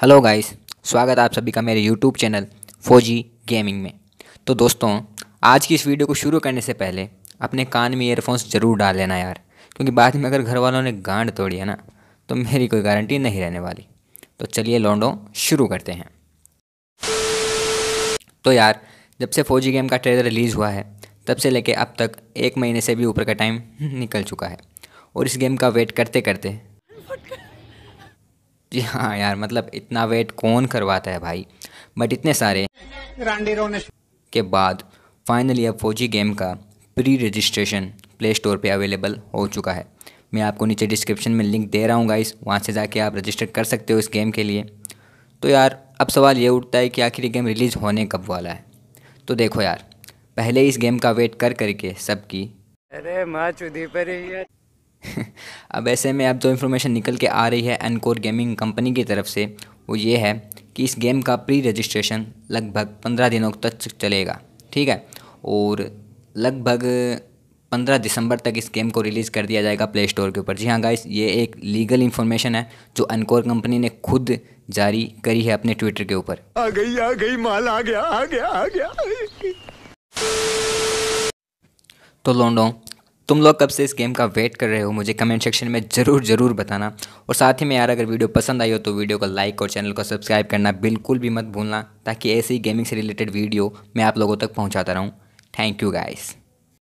Hello guys, स्वागत है आप सभी का मेरे यूट्यूब चैनल फौजी गेमिंग में। तो दोस्तों, आज की इस वीडियो को शुरू करने से पहले अपने कान में ईयरफोन्स ज़रूर डाल लेना यार, क्योंकि बाद में अगर घर वालों ने गांड तोड़ी है ना तो मेरी कोई गारंटी नहीं रहने वाली। तो चलिए लौंडो शुरू करते हैं। तो यार, जब से फौजी गेम का ट्रेलर रिलीज़ हुआ है, तब से लेके अब तक एक महीने से भी ऊपर का टाइम निकल चुका है, और इस गेम का वेट करते करते जी हाँ यार मतलब इतना वेट कौन करवाता है भाई? बट इतने सारे के बाद फाइनली अब फौजी गेम का प्री रजिस्ट्रेशन प्ले स्टोर पे अवेलेबल हो चुका है। मैं आपको नीचे डिस्क्रिप्शन में लिंक दे रहा हूँ गाइस वहाँ से जाके आप रजिस्टर कर सकते हो इस गेम के लिए। तो यार अब सवाल ये उठता है कि आखिर ये गेम रिलीज़ होने कब वाला है? तो देखो यार पहले इस गेम का वेट कर करके सबकी अरे माँ चुदी पर अब ऐसे में अब जो इन्फॉर्मेशन निकल के आ रही है एनकोर गेमिंग कंपनी की तरफ़ से वो ये है कि इस गेम का प्री रजिस्ट्रेशन लगभग पंद्रह दिनों तक चलेगा ठीक है? और लगभग पंद्रह दिसंबर तक इस गेम को रिलीज़ कर दिया जाएगा प्ले स्टोर के ऊपर। जी हाँ गाइस ये एक लीगल इन्फॉर्मेशन है जो अनकोर कंपनी ने खुद जारी करी है अपने ट्विटर के ऊपर। आ गई आ गई माल आ गया आ गया आ गया। तो लोंडो तुम लोग कब से इस गेम का वेट कर रहे हो? मुझे कमेंट सेक्शन में ज़रूर ज़रूर बताना। और साथ ही में यार, अगर वीडियो पसंद आई हो तो वीडियो को लाइक और चैनल को सब्सक्राइब करना बिल्कुल भी मत भूलना, ताकि ऐसी ही गेमिंग से रिलेटेड वीडियो मैं आप लोगों तक पहुँचाता रहूँ। Thank you guys